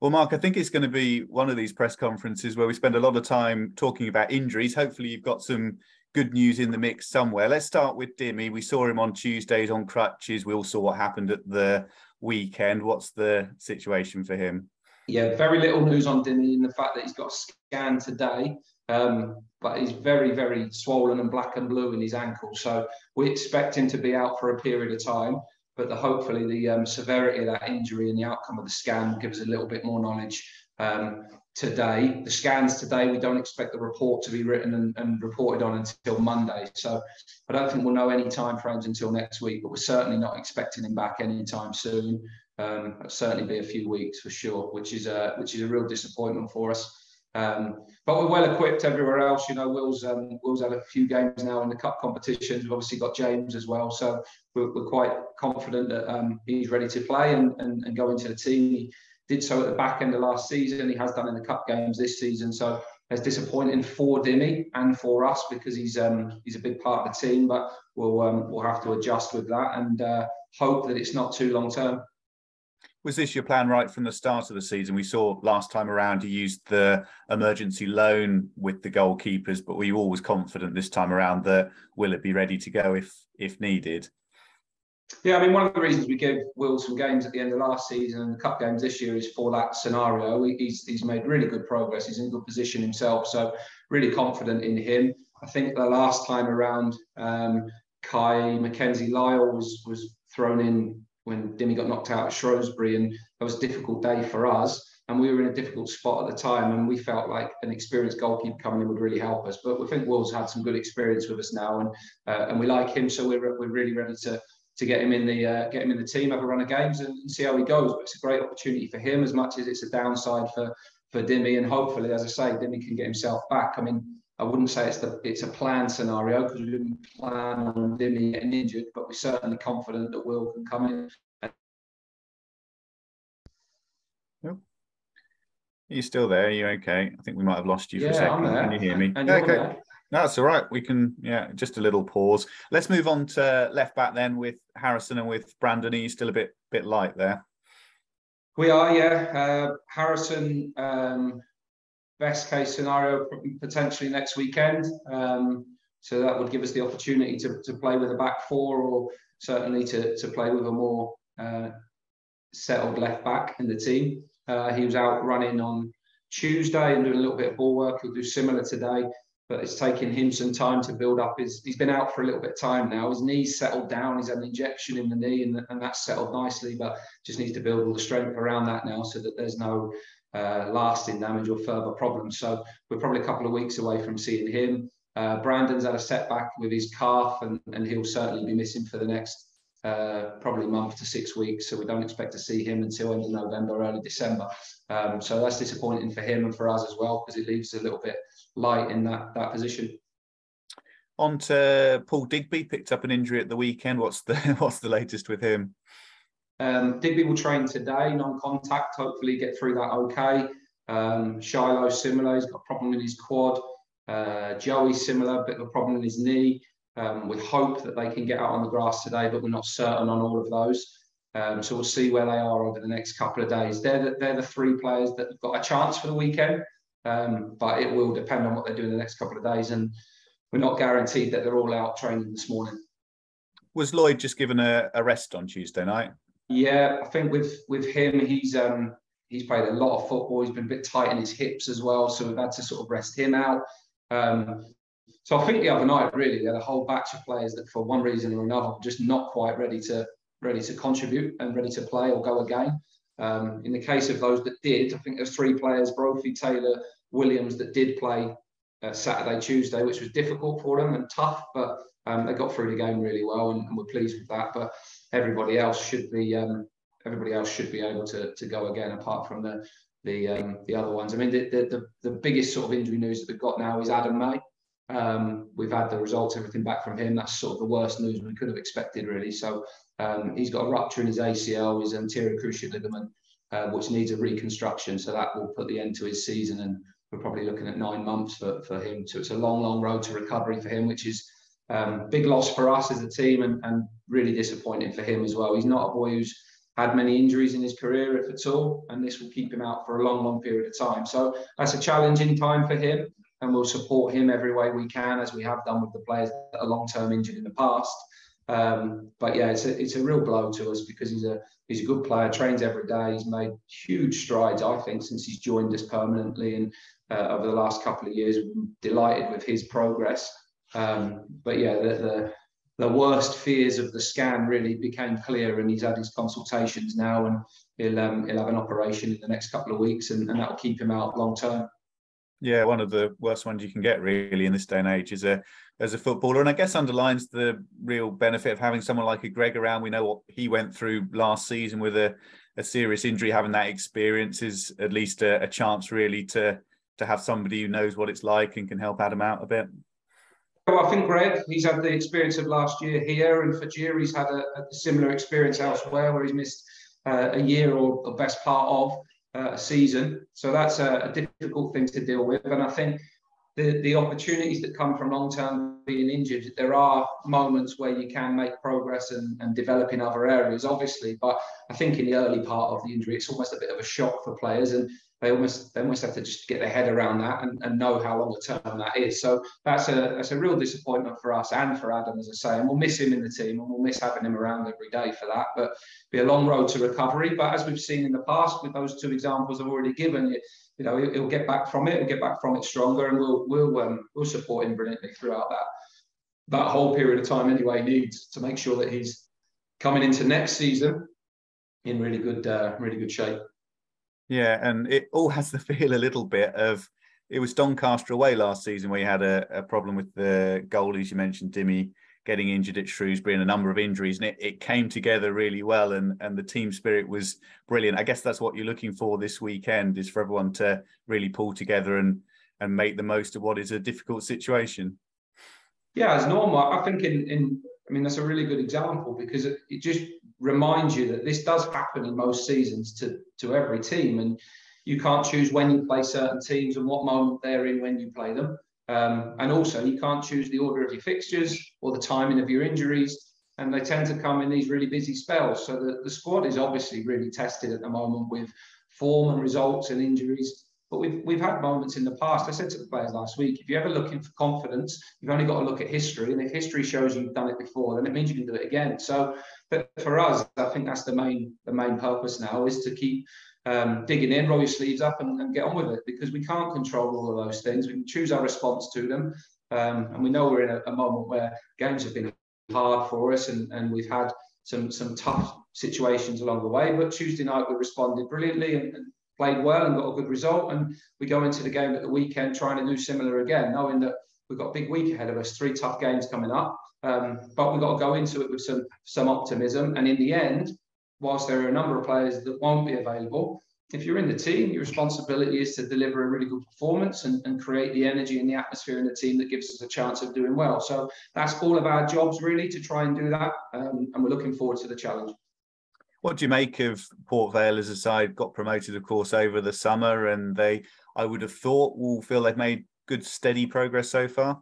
Well, Mark, I think it's going to be one of these press conferences where we spend a lot of time talking about injuries. Hopefully, you've got some good news in the mix somewhere. Let's start with Dimmy. We saw him on Tuesdays on crutches. We all saw what happened at the weekend. What's the situation for him? Yeah, very little news on Dimmy in the fact that he's got a scan today. Um, but he's very, very swollen and black and blue in his ankle. So we expect him to be out for a period of time. But the, hopefully the um, severity of that injury and the outcome of the scan will give us a little bit more knowledge um, today. The scans today, we don't expect the report to be written and, and, reported on until Monday. So I don't think we'll know any time frames until next week, but we're certainly not expecting him back anytime soon. Um, certainly be a few weeks for sure, which is a which is a real disappointment for us. Um, but we're well equipped everywhere else. You know, Will's um, Will's had a few games now in the cup competitions. We've obviously got James as well, so we're, we're quite confident that um, he's ready to play and, and, and go into the team. He did so at the back end of last season. He has done in the cup games this season. So it's disappointing for Dimmy and for us because he's um, he's a big part of the team. But we'll um, we'll have to adjust with that and uh, hope that it's not too long term was this your plan right from the start of the season? We saw last time around you used the emergency loan with the goalkeepers, but were you always confident this time around that will it be ready to go if if needed? Yeah, I mean, one of the reasons we gave Will some games at the end of last season and the cup games this year is for that scenario. He's, he's made really good progress. He's in good position himself. So, really confident in him. I think the last time around, um, Kai McKenzie-Lyle was, was thrown in when Dimmy got knocked out at Shrewsbury, and that was a difficult day for us. And we were in a difficult spot at the time, and we felt like an experienced goalkeeper coming in would really help us. But we think Will's had some good experience with us now, and uh, and we like him, so we're, we're really ready to to get him in the uh, get him in the team, have a run of games, and, and see how he goes. But it's a great opportunity for him as much as it's a downside for for Dimmy, and hopefully, as I say, Dimmy can get himself back. I mean, I wouldn't say it's the it's a planned scenario because we didn't plan on Dimmy getting injured, but we're certainly confident that Will can come in. Are you still there? Are you okay? I think we might have lost you yeah, for a second. Can you hear me? okay. No, that's all right. We can, yeah, just a little pause. Let's move on to left back then with Harrison and with Brandon. Are you still a bit bit light there? We are, yeah. Uh, Harrison, um, best case scenario potentially next weekend. Um, so that would give us the opportunity to, to play with a back four or certainly to, to play with a more uh, settled left back in the team. Uh, he was out running on Tuesday and doing a little bit of ball work. He'll do similar today, but it's taken him some time to build up his. He's been out for a little bit of time now. His knee's settled down. He's had an injection in the knee, and, and that's settled nicely. But just needs to build all the strength around that now, so that there's no uh, lasting damage or further problems. So we're probably a couple of weeks away from seeing him. Uh, Brandon's had a setback with his calf, and, and he'll certainly be missing for the next uh, probably month to six weeks. So we don't expect to see him until end of November, early December. Um, so that's disappointing for him and for us as well because it leaves a little bit light in that that position. On to Paul Digby, picked up an injury at the weekend. What's the what's the latest with him? Um, Digby will train today, non-contact. Hopefully, get through that okay. Um, Shiloh similar, he's got a problem in his quad. Uh, Joey similar, bit of a problem in his knee. Um, we hope that they can get out on the grass today, but we're not certain on all of those. Um, so we'll see where they are over the next couple of days. They're the, they're the three players that have got a chance for the weekend, um, but it will depend on what they do in the next couple of days. And we're not guaranteed that they're all out training this morning. Was Lloyd just given a, a rest on Tuesday night? Yeah, I think with with him, he's um, he's played a lot of football. He's been a bit tight in his hips as well, so we've had to sort of rest him out. Um, so I think the other night, really, they had a whole batch of players that, for one reason or another, just not quite ready to ready to contribute and ready to play or go again. Um, in the case of those that did, I think there's three players: Brophy, Taylor, Williams, that did play Saturday, Tuesday, which was difficult for them and tough, but um, they got through the game really well, and, and, we're pleased with that. But everybody else should be um, everybody else should be able to to go again, apart from the the um, the other ones. I mean, the, the, the the biggest sort of injury news that we've got now is Adam May. Um, we've had the results, everything back from him. That's sort of the worst news we could have expected, really. So um, he's got a rupture in his ACL, his anterior cruciate ligament, uh, which needs a reconstruction. So that will put the end to his season, and we're probably looking at nine months for, for him. So it's a long, long road to recovery for him, which is um, big loss for us as a team, and, and really disappointing for him as well. He's not a boy who's had many injuries in his career, if at all, and this will keep him out for a long, long period of time. So that's a challenging time for him, and we'll support him every way we can, as we have done with the players that are long-term injured in the past. Um, but yeah, it's a it's a real blow to us because he's a he's a good player, trains every day. He's made huge strides, I think, since he's joined us permanently, and uh, over the last couple of years, delighted with his progress. Um, but yeah, the, the the worst fears of the scan really became clear, and he's had his consultations now, and he'll um, he'll have an operation in the next couple of weeks, and, and that'll keep him out long term. Yeah, one of the worst ones you can get really in this day and age is a as a footballer, and I guess underlines the real benefit of having someone like a Greg around. We know what he went through last season with a, a serious injury. Having that experience is at least a, a chance really to to have somebody who knows what it's like and can help Adam out a bit. Well, I think Greg, he's had the experience of last year here, and Fajir, he's had a, a similar experience elsewhere where he's missed uh, a year or the best part of uh, a season. So that's a, a, difficult thing to deal with. And I think the, the opportunities that come from long term being injured, there are moments where you can make progress and, and develop in other areas, obviously. But I think in the early part of the injury, it's almost a bit of a shock for players. And they almost they almost have to just get their head around that and, and know how long a term that is. So that's a that's a real disappointment for us and for Adam, as I say. And we'll miss him in the team and we'll miss having him around every day for that. But be a long road to recovery. But as we've seen in the past with those two examples I've already given, it, you know, he'll, he'll get back from it, he'll get back from it stronger, and we'll we'll um, we'll support him brilliantly throughout that that whole period of time anyway needs to make sure that he's coming into next season in really good uh, really good shape. Yeah, and it all has the feel a little bit of it was Doncaster away last season where you had a, a problem with the goalies. You mentioned Dimmy getting injured at Shrewsbury and a number of injuries, and it, it came together really well, and and the team spirit was brilliant. I guess that's what you're looking for this weekend is for everyone to really pull together and and make the most of what is a difficult situation. Yeah, as normal. I think in in I mean that's a really good example because it, it just reminds you that this does happen in most seasons to, to every team. And you can't choose when you play certain teams and what moment they're in when you play them. Um, and also, you can't choose the order of your fixtures or the timing of your injuries. And they tend to come in these really busy spells. So the, the squad is obviously really tested at the moment with form and results and injuries. But we've, we've had moments in the past. I said to the players last week, if you're ever looking for confidence, you've only got to look at history. And if history shows you've done it before, then it means you can do it again. So for us, I think that's the main the main purpose now is to keep um, digging in, roll your sleeves up, and, and, get on with it because we can't control all of those things. We can choose our response to them, um, and we know we're in a, a, moment where games have been hard for us, and, and we've had some some tough situations along the way. But Tuesday night we responded brilliantly and, and played well and got a good result, and we go into the game at the weekend trying to do similar again, knowing that we've got a big week ahead of us, three tough games coming up. Um, but we've got to go into it with some some optimism. And in the end, whilst there are a number of players that won't be available, if you're in the team, your responsibility is to deliver a really good performance and, and create the energy and the atmosphere in the team that gives us a chance of doing well. So that's all of our jobs really to try and do that. Um, and we're looking forward to the challenge. What do you make of Port Vale as a side? Got promoted, of course, over the summer, and they, I would have thought, will feel they've made good, steady progress so far.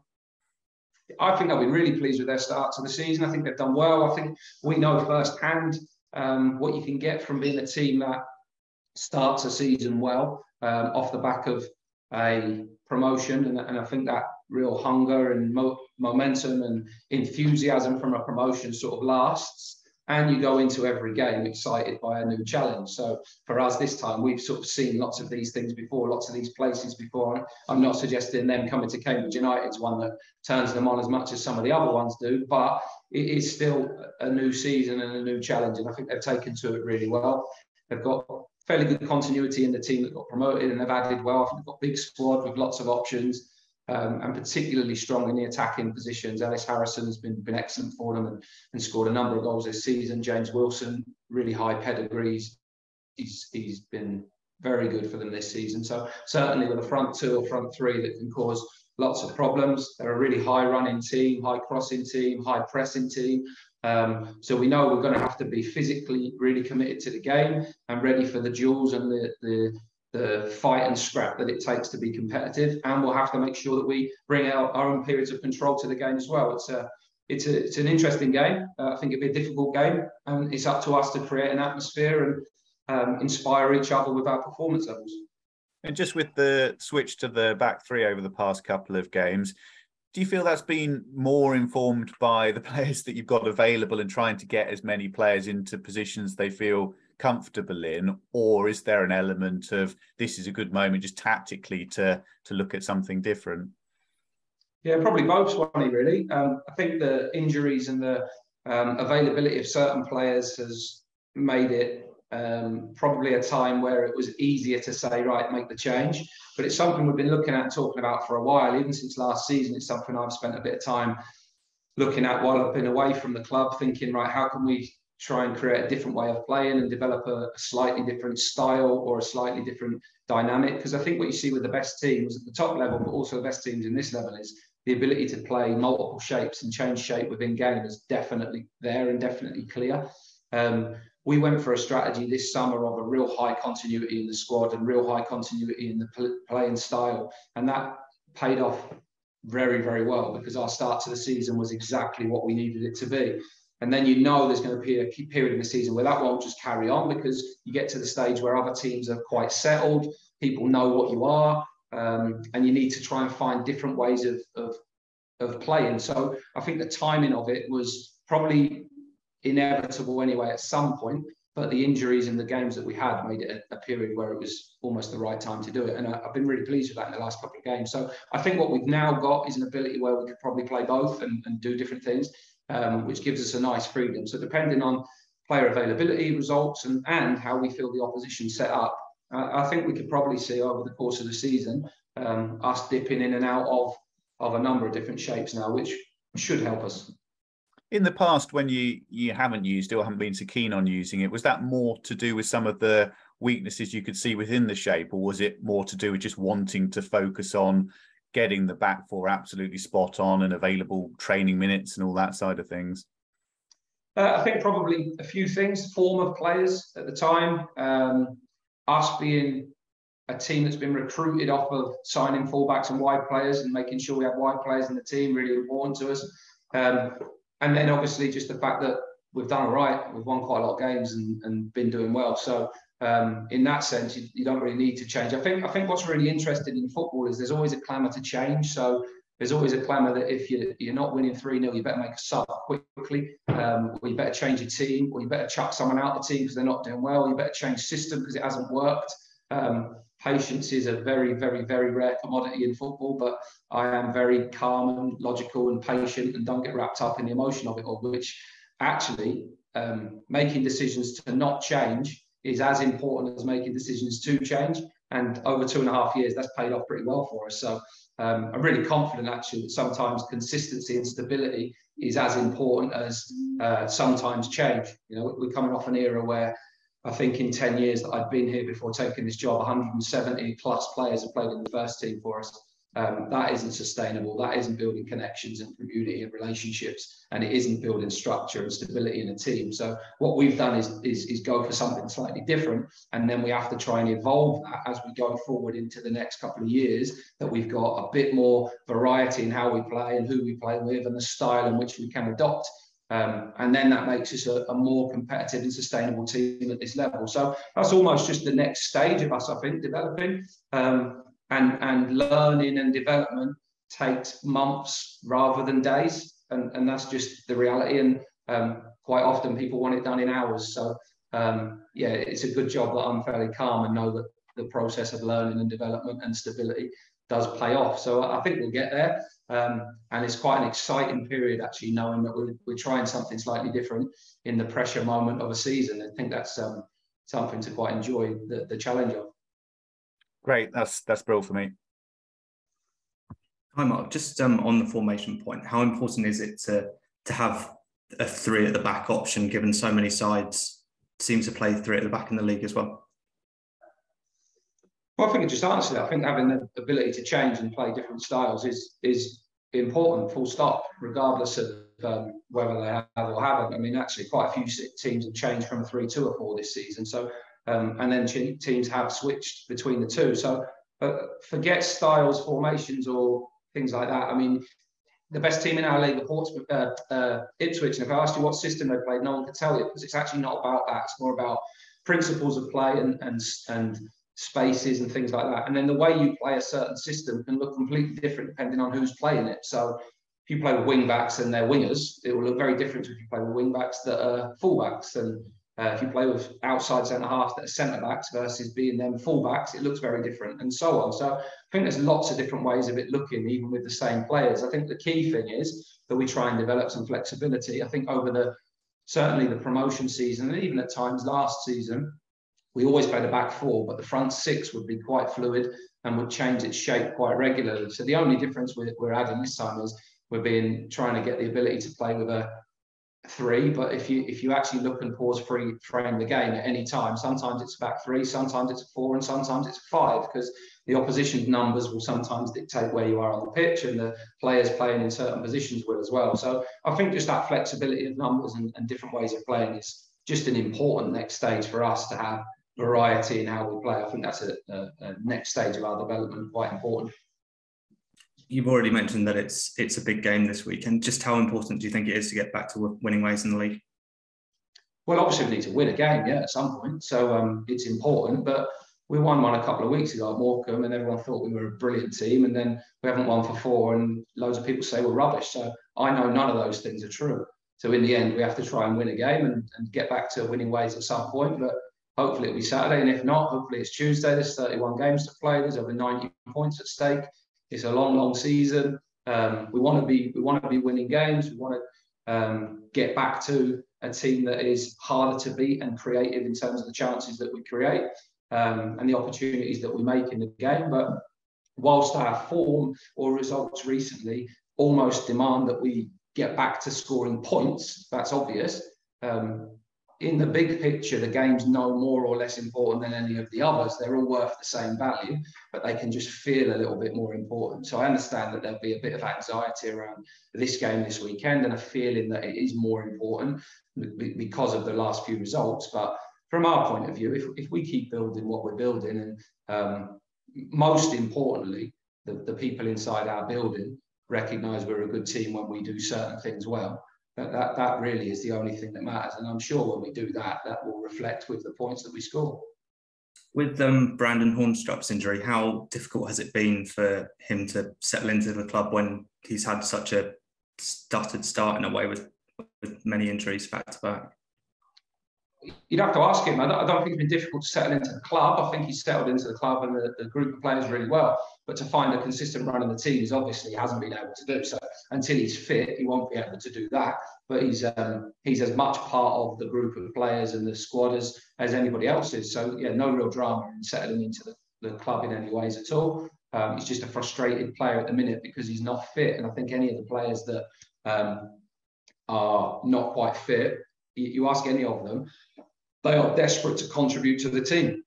I think I'll be really pleased with their start to the season. I think they've done well. I think we know firsthand um, what you can get from being a team that starts a season well um, off the back of a promotion. And, and I think that real hunger and mo- momentum and enthusiasm from a promotion sort of lasts and you go into every game excited by a new challenge. So for us this time, we've sort of seen lots of these things before, lots of these places before. I'm not suggesting them coming to Cambridge United is one that turns them on as much as some of the other ones do, but it is still a new season and a new challenge, and I think they've taken to it really well. They've got fairly good continuity in the team that got promoted, and they've added well. I think they've got a big squad with lots of options um, and particularly strong in the attacking positions. Ellis Harrison has been, been excellent for them and, and scored a number of goals this season. James Wilson, really high pedigrees. He's, he's been very good for them this season. So certainly with a front two or front three that can cause lots of problems. They're a really high running team, high crossing team, high pressing team. Um, so we know we're going to have to be physically really committed to the game and ready for the duels and the, the the fight and scrap that it takes to be competitive. And we'll have to make sure that we bring our own periods of control to the game as well. It's a it's a, it's an interesting game. Uh, I think it'll be a difficult game, and it's up to us to create an atmosphere and um, inspire each other with our performance levels. And just with the switch to the back three over the past couple of games, do you feel that's been more informed by the players that you've got available and trying to get as many players into positions they feel comfortable in, or is there an element of this is a good moment just tactically to to look at something different? Yeah, probably both, Swanee, really. Um, I think the injuries and the um, availability of certain players has made it um, probably a time where it was easier to say, right, make the change. But it's something we've been looking at talking about for a while, even since last season. It's something I've spent a bit of time looking at while I've been away from the club, thinking, right, how can we try and create a different way of playing and develop a, a slightly different style or a slightly different dynamic? Because I think what you see with the best teams at the top level, but also the best teams in this level, is the ability to play multiple shapes and change shape within game is definitely there and definitely clear. Um, we went for a strategy this summer of a real high continuity in the squad and real high continuity in the playing style, and that paid off very, very well because our start to the season was exactly what we needed it to be. And then you know there's going to be a period in the season where that won't just carry on because you get to the stage where other teams are quite settled, people know what you are, um, and you need to try and find different ways of, of, of playing. So I think the timing of it was probably inevitable anyway at some point. But the injuries in the games that we had made it a, a period where it was almost the right time to do it. And I, have been really pleased with that in the last couple of games. So I think what we've now got is an ability where we could probably play both and, and do different things, um, which gives us a nice freedom. So depending on player availability, results, and, and how we feel the opposition set up, I think we could probably see over the course of the season um, us dipping in and out of of a number of different shapes now, which should help us. In the past, when you you haven't used it or haven't been so keen on using it, was that more to do with some of the weaknesses you could see within the shape, or was it more to do with just wanting to focus on getting the back four absolutely spot on and available training minutes and all that side of things? Uh, I think probably a few things. Form of players at the time. Um, us being a team that's been recruited off of signing fullbacks and wide players and making sure we have wide players in the team really important to us. Um, and then obviously just the fact that we've done all right, we've won quite a lot of games and, and been doing well. So um, in that sense, you, you, don't really need to change. I think I think what's really interesting in football is there's always a clamour to change. So there's always a clamour that if you, you're not winning 3 0, you better make a sub quickly, um, or you better change your team, or you better chuck someone out of the team because they're not doing well, you better change system because it hasn't worked. Um, patience is a very, very, very rare commodity in football, but I am very calm and logical and patient and don't get wrapped up in the emotion of it all, which actually um, making decisions to not change is as important as making decisions to change. And over two and a half years, that's paid off pretty well for us. So um, I'm really confident actually that sometimes consistency and stability is as important as uh, sometimes change. You know, we're coming off an era where I think in 10 years that I'd been here before taking this job, 170 plus players have played in the first team for us. Um, that isn't sustainable. That isn't building connections and community and relationships, and it isn't building structure and stability in a team. So what we've done is, is, is go for something slightly different, and then we have to try and evolve that as we go forward into the next couple of years. That we've got a bit more variety in how we play and who we play with, and the style in which we can adopt. Um, and then that makes us a, a, more competitive and sustainable team at this level. So that's almost just the next stage of us, I think, developing. Um, and, and learning and development takes months rather than days. And, and that's just the reality. And um, quite often people want it done in hours. So um, yeah, it's a good job that I'm fairly calm and know that the process of learning and development and stability does play off. So I think we'll get there. Um, and it's quite an exciting period actually knowing that we're, we're trying something slightly different in the pressure moment of a season. I think that's um, something to quite enjoy the, the challenge of. Great, that's that's brilliant for me. Hi Mark, just um, on the formation point, how important is it to to have a three at the back option, given so many sides seem to play three at the back in the league as well? Well, I think it just answers I think having the ability to change and play different styles is is important, full stop, regardless of um, whether they have or haven't. I mean, actually, quite a few teams have changed from a three to a four this season. So um, and then teams have switched between the two. So uh, forget styles, formations, or things like that. I mean, the best team in our league, the Portsmouth, uh, uh, Ipswich. And if I asked you what system they played, no one could tell you because it's actually not about that. It's more about principles of play and and and spaces and things like that. And then the way you play a certain system can look completely different depending on who's playing it. So if you play with wing backs and they're wingers, it will look very different if you play with wing backs that are full backs. And uh, if you play with outside centre half that are centre backs versus being them full backs, it looks very different and so on. So I think there's lots of different ways of it looking, even with the same players. I think the key thing is that we try and develop some flexibility. I think over the certainly the promotion season and even at times last season, we always played a back four, but the front six would be quite fluid and would change its shape quite regularly. So the only difference we're, we're adding this time is we're being trying to get the ability to play with a three. But if you if you actually look and pause free frame the game at any time, sometimes it's back three, sometimes it's four, and sometimes it's five because the opposition numbers will sometimes dictate where you are on the pitch and the players playing in certain positions will as well. So I think just that flexibility of numbers and, and different ways of playing is just an important next stage for us to have variety in how we play. I think that's a, a, a next stage of our development, quite important. You've already mentioned that it's it's a big game this week, and just how important do you think it is to get back to winning ways in the league? Well, obviously we need to win a game, yeah, at some point. So um, it's important, but we won one a couple of weeks ago at Morecambe, and everyone thought we were a brilliant team, and then we haven't won for four, and loads of people say we're rubbish. So I know none of those things are true. So in the end, we have to try and win a game and, and get back to winning ways at some point. But Hopefully it'll be Saturday, and if not, hopefully it's Tuesday. There's 31 games to play. There's over 90 points at stake. It's a long, long season. Um, we want to be we want to be winning games. We want to um, get back to a team that is harder to beat and creative in terms of the chances that we create um, and the opportunities that we make in the game. But whilst our form or results recently almost demand that we get back to scoring points, that's obvious. Um, in the big picture, the game's no more or less important than any of the others. They're all worth the same value, but they can just feel a little bit more important. So I understand that there'll be a bit of anxiety around this game this weekend and a feeling that it is more important because of the last few results. But from our point of view, if, if we keep building what we're building, and um, most importantly, the, the people inside our building recognize we're a good team when we do certain things well that, that, that really is the only thing that matters. And I'm sure when we do that, that will reflect with the points that we score. With um, Brandon Haunstrup's injury, how difficult has it been for him to settle into the club when he's had such a stuttered start in a way with, with many injuries back to back? you'd have to ask him. I don't, I don't, think it's been difficult to settle into the club. I think he's settled into the club and the, the, group of players really well. But to find a consistent run in the team, is obviously hasn't been able to do. So until he's fit, he won't be able to do that. But he's um, he's as much part of the group of players and the squad as, as anybody else is. So yeah, no real drama in settling into the, the club in any ways at all. Um, he's just a frustrated player at the minute because he's not fit. And I think any of the players that um, are not quite fit you ask any of them, they are desperate to contribute to the team.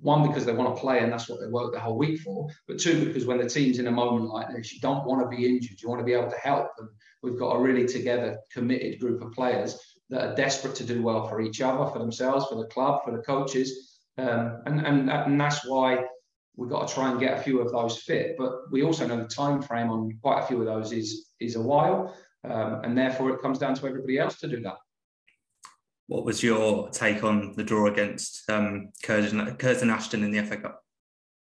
One, because they want to play and that's what they work the whole week for. But two, because when the team's in a moment like this, you don't want to be injured. You want to be able to help. And we've got a really together, committed group of players that are desperate to do well for each other, for themselves, for the club, for the coaches. Um, and, and, and that's why we've got to try and get a few of those fit. But we also know the time frame on quite a few of those is, is a while. Um, and therefore, it comes down to everybody else to do that. What was your take on the draw against um, Curzon, Curzon Ashton in the FA Cup?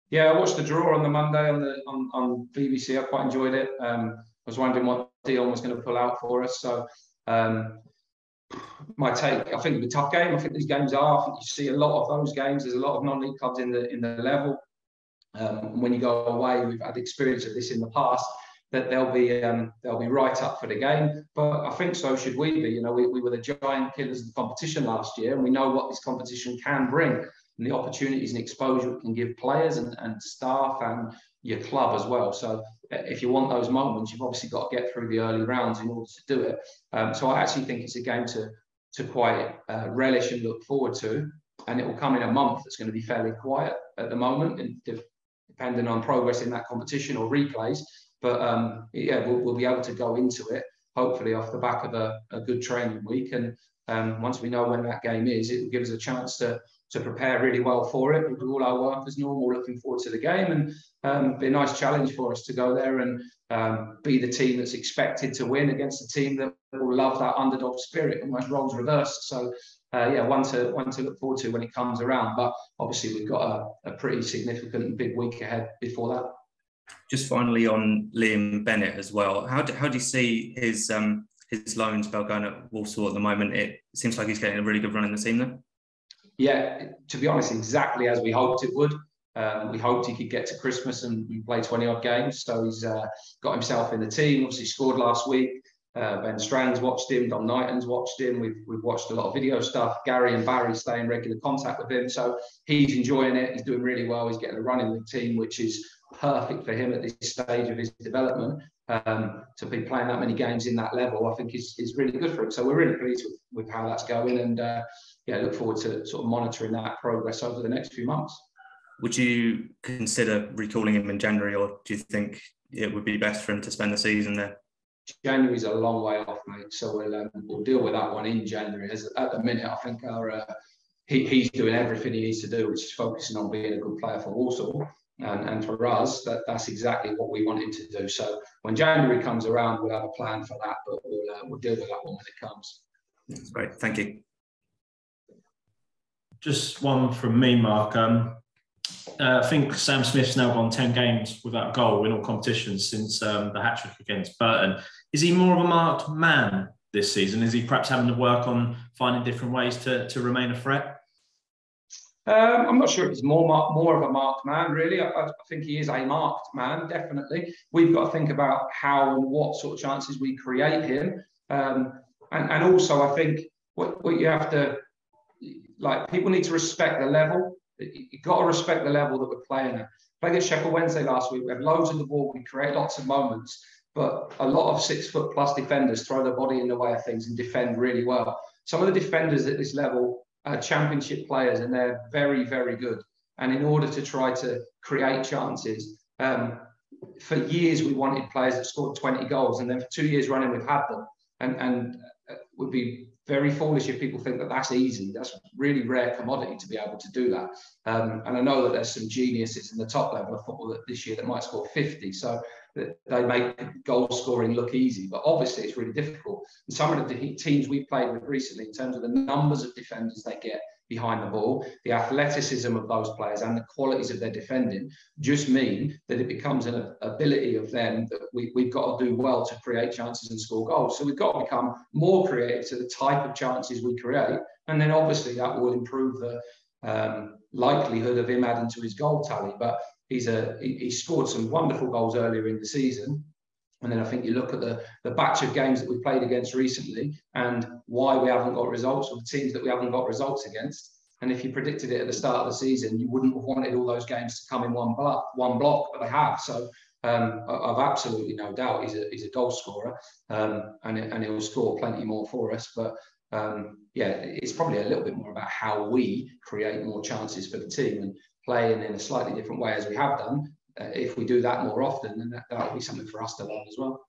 Yeah, I watched the draw on the Monday on the on, on BBC. I quite enjoyed it. Um, I was wondering what Dion was going to pull out for us. So um, my take, I think it'll be a tough game. I think these games are. I think you see a lot of those games. There's a lot of non-league clubs in the in the level. Um, when you go away, we've had experience of this in the past that they'll be um, they'll be right up for the game. But I think so should we be. You know, we, we were the giant killers of the competition last year, and we know what this competition can bring and the opportunities and exposure it can give players and, and staff and your club as well. So uh, if you want those moments, you've obviously got to get through the early rounds in order to do it. Um, so I actually think it's a game to to quite uh, relish and look forward to. And it will come in a month that's going to be fairly quiet at the moment, and depending on progress in that competition or replays. But um, yeah, we'll, we'll, be able to go into it hopefully off the back of a, a good training week. And um, once we know when that game is, it will give us a chance to to prepare really well for it. We'll do all our work as normal, looking forward to the game, and um, be a nice challenge for us to go there and um, be the team that's expected to win against a team that will love that underdog spirit, almost roles reversed. So. Uh, yeah, one to one to look forward to when it comes around. But obviously, we've got a, a pretty significant big week ahead before that. Just finally on Liam Bennett as well. How do, how do you see his um, his loan spell going at Walsall at the moment? It seems like he's getting a really good run in the team there yeah, to be honest, exactly as we hoped it would. Um, we hoped he could get to Christmas and play 20 odd games. So he's uh, got himself in the team. Obviously, scored last week. Uh, ben Strand's watched him. Dom Knighton's watched him. We've, we've watched a lot of video stuff. Gary and Barry stay in regular contact with him. So he's enjoying it. He's doing really well. He's getting a run in the team, which is perfect for him at this stage of his development. Um, to be playing that many games in that level, I think is, is really good for him. So we're really pleased with, with how that's going. And uh, yeah, look forward to sort of monitoring that progress over the next few months. Would you consider recalling him in January, or do you think it would be best for him to spend the season there? January's a long way off, mate. So we'll um, we'll deal with that one in January. As at the minute, I think our uh, he, he's doing everything he needs to do, which is focusing on being a good player for Walsall. And, and for us, that, that's exactly what we want him to do. So when January comes around, we'll have a plan for that, but we'll, uh, we'll deal with that one when it comes. That's great. Thank you just one from me, Mark. Um, uh, I think Sam Smith's now gone 10 games without a goal in all competitions since um, the hat trick against Burton. Is he more of a marked man this season? Is he perhaps having to work on finding different ways to, to remain a threat? Um, I'm not sure if he's more more of a marked man, really. I, I, think he is a marked man, definitely. We've got to think about how and what sort of chances we create him. Um, and, and also, I think what, what you have to like people need to respect the level. You've got to respect the level that we're playing at. Played at Sheffield Wednesday last week. We have loads of the ball. We create lots of moments, but a lot of six foot plus defenders throw their body in the way of things and defend really well. Some of the defenders at this level are championship players, and they're very, very good. And in order to try to create chances, um, for years we wanted players that scored 20 goals, and then for two years running we've had them. And and uh, would be very foolish if people think that that's easy. That's really rare commodity to be able to do that. Um, and I know that there's some geniuses in the top level of football that this year that might score 50. So they make goal scoring look easy, but obviously it's really difficult. And some of the teams we've played with recently, in terms of the numbers of defenders they get, behind the ball, the athleticism of those players and the qualities of their defending just mean that it becomes an ability of them that we, we've got to do well to create chances and score goals. So we've got to become more creative to the type of chances we create. And then obviously that will improve the um, likelihood of him adding to his goal tally. But he's a he, he scored some wonderful goals earlier in the season. And then I think you look at the, the batch of games that we've played against recently and why we haven't got results or the teams that we haven't got results against. And if you predicted it at the start of the season, you wouldn't have wanted all those games to come in one block, one block, but they have. So um, I've absolutely no doubt he's a, he's a goal scorer um, and, and he'll score plenty more for us. But um, yeah, it's probably a little bit more about how we create more chances for the team and playing in a slightly different way as we have done uh, if we do that more often, then that, will be something for us to learn as well.